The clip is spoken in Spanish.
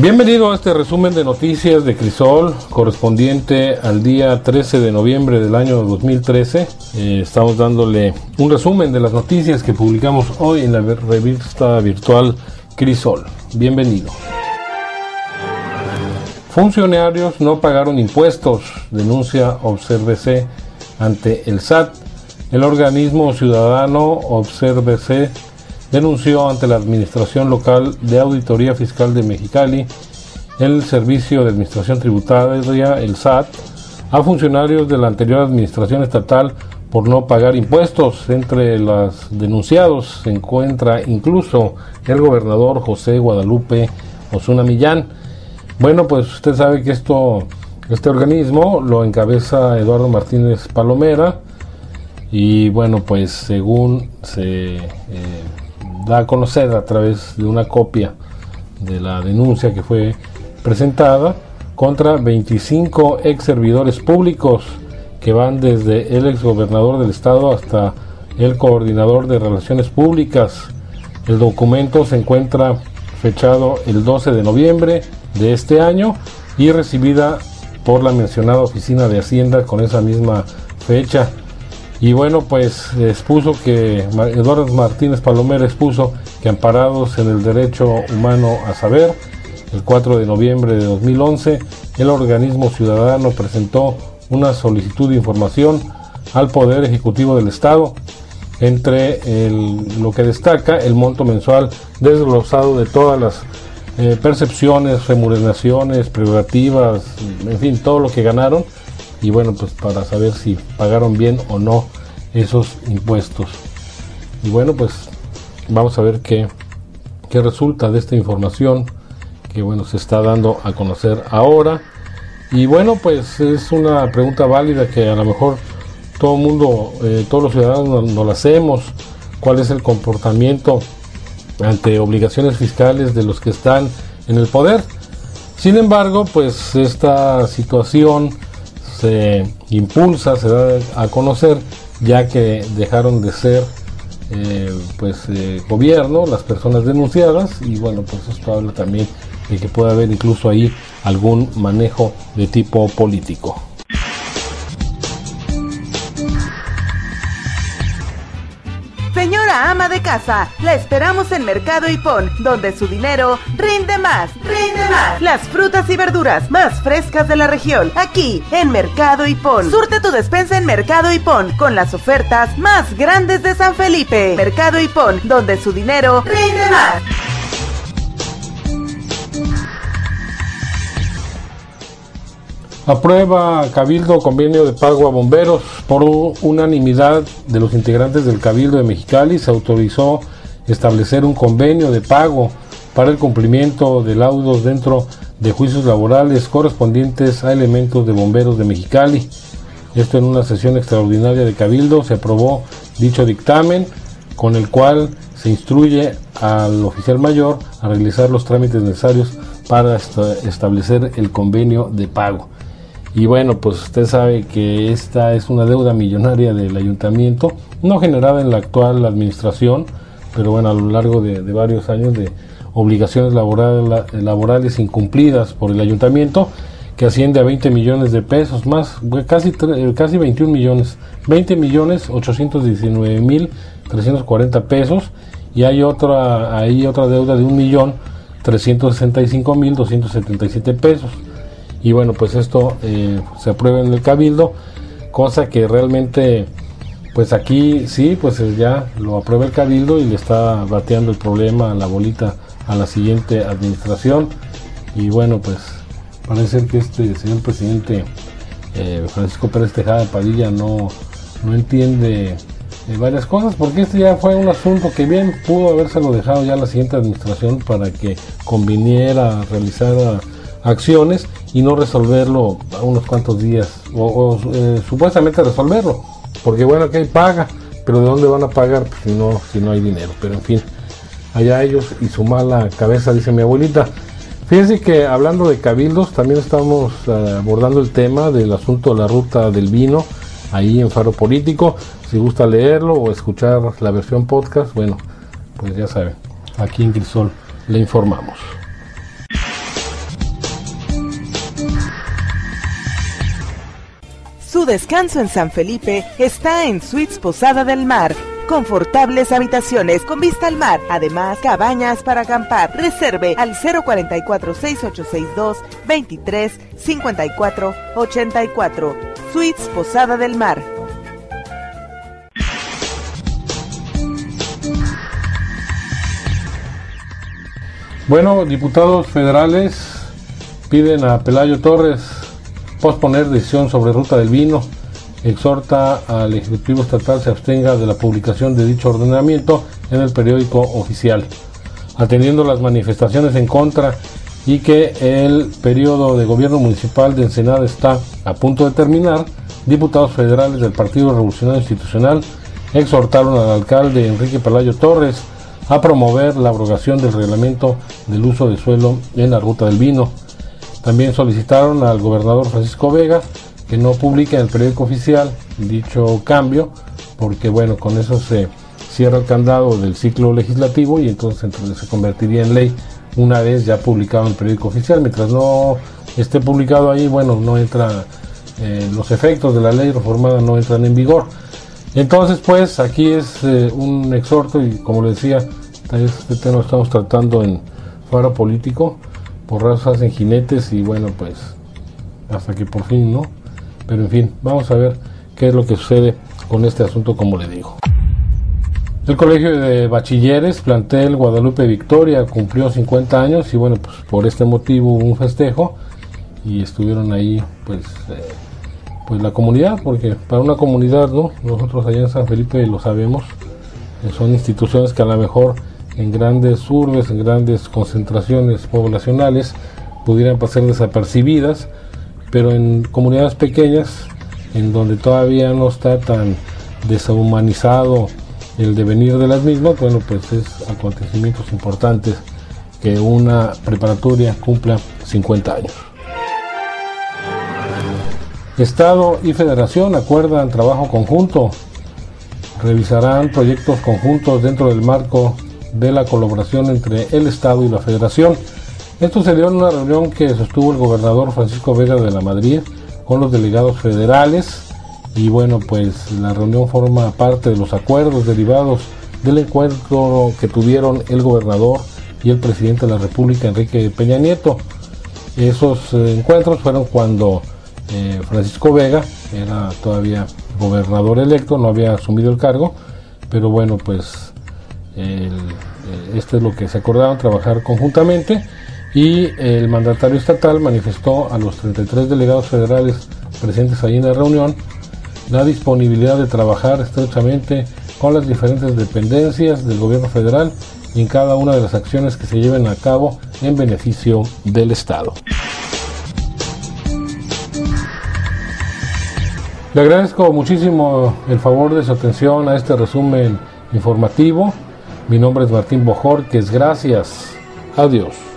Bienvenido a este resumen de noticias de Crisol correspondiente al día 13 de noviembre del año 2013. Eh, estamos dándole un resumen de las noticias que publicamos hoy en la revista virtual Crisol. Bienvenido. Funcionarios no pagaron impuestos, denuncia Observece ante el SAT. El organismo ciudadano Observece denunció ante la Administración Local de Auditoría Fiscal de Mexicali, el Servicio de Administración Tributaria, el SAT, a funcionarios de la anterior Administración Estatal por no pagar impuestos. Entre los denunciados se encuentra incluso el gobernador José Guadalupe Osuna Millán. Bueno, pues usted sabe que esto, este organismo lo encabeza Eduardo Martínez Palomera y bueno, pues según se eh, da a conocer a través de una copia de la denuncia que fue presentada contra 25 ex servidores públicos que van desde el ex gobernador del estado hasta el coordinador de relaciones públicas. El documento se encuentra fechado el 12 de noviembre de este año y recibida por la mencionada oficina de Hacienda con esa misma fecha. Y bueno, pues expuso que Eduardo Martínez Palomera expuso que amparados en el derecho humano a saber, el 4 de noviembre de 2011, el organismo ciudadano presentó una solicitud de información al Poder Ejecutivo del Estado, entre lo que destaca el monto mensual desglosado de todas las eh, percepciones, remuneraciones, prerrogativas, en fin, todo lo que ganaron y bueno, pues para saber si pagaron bien o no esos impuestos. Y bueno, pues vamos a ver qué, qué resulta de esta información que bueno, se está dando a conocer ahora. Y bueno, pues es una pregunta válida que a lo mejor todo el mundo, eh, todos los ciudadanos nos, la hacemos. ¿Cuál es el comportamiento ante obligaciones fiscales de los que están en el poder? Sin embargo, pues esta situación se impulsa, se da a conocer, ya que dejaron de ser eh, pues eh, gobierno las personas denunciadas y bueno pues esto habla también de que puede haber incluso ahí algún manejo de tipo político. Ama de casa, la esperamos en Mercado Ipón, donde su dinero rinde más, rinde más. Las frutas y verduras más frescas de la región, aquí en Mercado Ipón. Surte tu despensa en Mercado Ipón con las ofertas más grandes de San Felipe. Mercado Ipón, donde su dinero rinde más. Aprueba Cabildo convenio de pago a bomberos. Por unanimidad de los integrantes del Cabildo de Mexicali se autorizó establecer un convenio de pago para el cumplimiento de laudos dentro de juicios laborales correspondientes a elementos de bomberos de Mexicali. Esto en una sesión extraordinaria de Cabildo se aprobó dicho dictamen con el cual se instruye al oficial mayor a realizar los trámites necesarios para establecer el convenio de pago. Y bueno, pues usted sabe que esta es una deuda millonaria del ayuntamiento, no generada en la actual administración, pero bueno, a lo largo de, varios años de obligaciones laborales, incumplidas por el ayuntamiento, que asciende a 20 millones de pesos, más casi, casi 21 millones, 20 millones 819 mil 340 pesos, y hay otra, hay otra deuda de 1 millón 365 mil 277 pesos y bueno pues esto eh, se aprueba en el cabildo cosa que realmente pues aquí sí pues ya lo aprueba el cabildo y le está bateando el problema a la bolita a la siguiente administración. Y bueno pues parece que este señor presidente eh, Francisco Pérez Tejada Padilla no, no entiende eh, varias cosas porque este ya fue un asunto que bien pudo habérselo dejado ya a la siguiente administración para que conviniera realizar acciones y no resolverlo a unos cuantos días o, eh, supuestamente resolverlo porque bueno que paga pero de dónde van a pagar pues, si no si no hay dinero pero en fin allá ellos y su mala cabeza dice mi abuelita. Fíjense que hablando de cabildos también estamos eh, abordando el tema del asunto de la ruta del vino ahí en Faro Político. Si gusta leerlo o escuchar la versión podcast bueno pues ya saben aquí en Crisol le informamos descanso en San Felipe está en Suites Posada del Mar. Confortables habitaciones con vista al mar, además cabañas para acampar. Reserve al 044 6862 23 54 84. Suites Posada del Mar. Bueno, diputados federales piden a Pelayo Torres posponer decisión sobre ruta del vino. Exhorta al Ejecutivo Estatal se abstenga de la publicación de dicho ordenamiento en el periódico oficial. Atendiendo las manifestaciones en contra y que el periodo de gobierno municipal de Ensenada está a punto de terminar, diputados federales del Partido Revolucionario Institucional exhortaron al alcalde Enrique Pelayo Torres a promover la abrogación del reglamento del uso de suelo en la ruta del vino. También solicitaron al gobernador Francisco Vega que no publique en el periódico oficial dicho cambio, porque bueno, con eso se cierra el candado del ciclo legislativo y entonces, se convertiría en ley una vez ya publicado en el periódico oficial. Mientras no esté publicado ahí, bueno, no entra, eh, los efectos de la ley reformada no entran en vigor. Entonces, pues aquí es eh, un exhorto y como le decía, este tema estamos tratando en faro político, por razas en jinetes y bueno, pues hasta que por fin, ¿no? Pero en fin, vamos a ver qué es lo que sucede con este asunto, como le digo. El Colegio de Bachilleres, plantel Guadalupe Victoria, cumplió 50 años y bueno, pues por este motivo hubo un festejo y estuvieron ahí pues, eh, pues la comunidad, porque para una comunidad, ¿no? Nosotros allá en San Felipe lo sabemos, eh, son instituciones que a lo mejor en grandes urbes, en grandes concentraciones poblacionales, pudieran pasar desapercibidas, pero en comunidades pequeñas, en donde todavía no está tan deshumanizado el devenir de las mismas, bueno, pues es acontecimientos importantes que una preparatoria cumpla 50 años. Estado y Federación acuerdan trabajo conjunto, revisarán proyectos conjuntos dentro del marco de la colaboración entre el Estado y la Federación. Esto se dio en una reunión que sostuvo el gobernador Francisco Vega de la Madrid con los delegados federales y bueno, pues la reunión forma parte de los acuerdos derivados del encuentro que tuvieron el gobernador y el presidente de la República, Enrique Peña Nieto. Esos eh, encuentros fueron cuando eh, Francisco Vega era todavía gobernador electo, no había asumido el cargo, pero bueno, pues el, eh, esto es lo que se acordaron, trabajar conjuntamente y el mandatario estatal manifestó a los 33 delegados federales presentes ahí en la reunión la disponibilidad de trabajar estrechamente con las diferentes dependencias del gobierno federal en cada una de las acciones que se lleven a cabo en beneficio del Estado. Le agradezco muchísimo el favor de su atención a este resumen informativo. Mi nombre es Martín Bojor, que es gracias. Adiós.